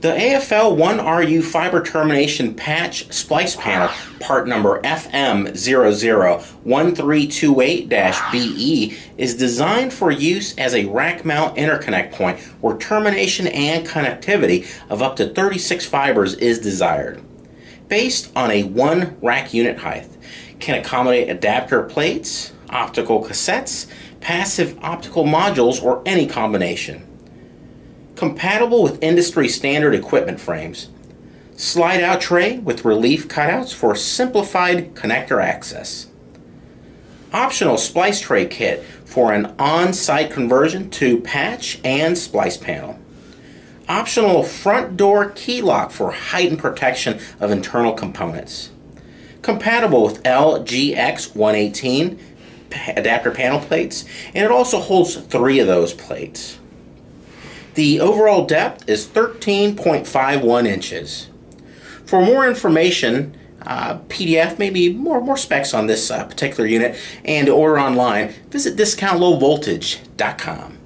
The AFL 1RU fiber termination patch splice panel, part number FM001328-BE, is designed for use as a rack mount interconnect point where termination and connectivity of up to 36 fibers is desired. Based on a one rack unit height, can accommodate adapter plates, optical cassettes, passive optical modules, or any combination compatible with industry standard equipment frames. Slide out tray with relief cutouts for simplified connector access. Optional splice tray kit for an on-site conversion to patch and splice panel. Optional front door key lock for heightened protection of internal components. Compatible with LGX118 adapter panel plates, and it also holds three of those plates. The overall depth is 13.51 inches. For more information, uh, PDF, maybe more, more specs on this uh, particular unit, and order online, visit discountlowvoltage.com.